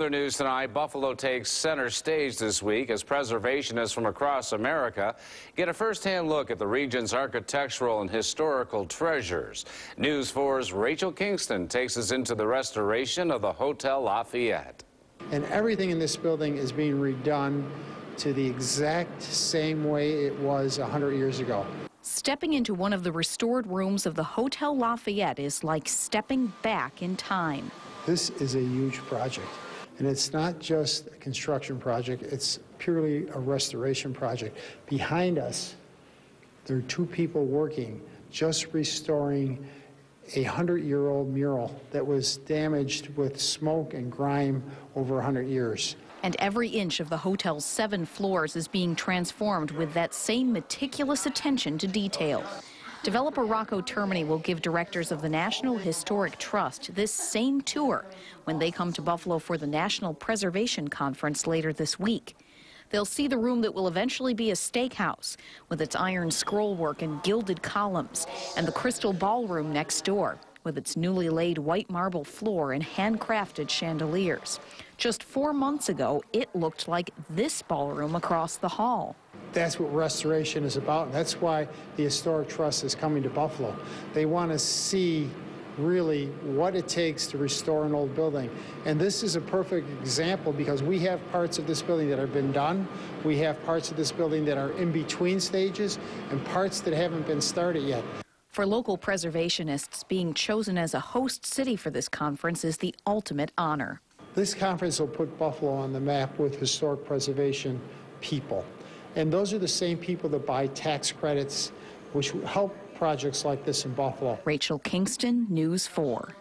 Other news tonight, Buffalo takes center stage this week as preservationists from across America get a first-hand look at the region's architectural and historical treasures. News 4's Rachel Kingston takes us into the restoration of the Hotel Lafayette. And everything in this building is being redone to the exact same way it was 100 years ago. Stepping into one of the restored rooms of the Hotel Lafayette is like stepping back in time. This is a huge project. And it's not just a construction project, it's purely a restoration project. Behind us, there are two people working just restoring a 100-year-old mural that was damaged with smoke and grime over 100 years. And every inch of the hotel's seven floors is being transformed with that same meticulous attention to detail. Developer Rocco Termini will give directors of the National Historic Trust this same tour when they come to Buffalo for the National Preservation Conference later this week. They'll see the room that will eventually be a steakhouse with its iron scrollwork and gilded columns, and the crystal ballroom next door with its newly laid white marble floor and handcrafted chandeliers. Just four months ago, it looked like this ballroom across the hall. That's what restoration is about. And that's why the Historic Trust is coming to Buffalo. They want to see really what it takes to restore an old building. And this is a perfect example because we have parts of this building that have been done. We have parts of this building that are in between stages and parts that haven't been started yet. For local preservationists, being chosen as a host city for this conference is the ultimate honor. This conference will put Buffalo on the map with historic preservation people. And those are the same people that buy tax credits, which help projects like this in Buffalo. Rachel Kingston, News 4.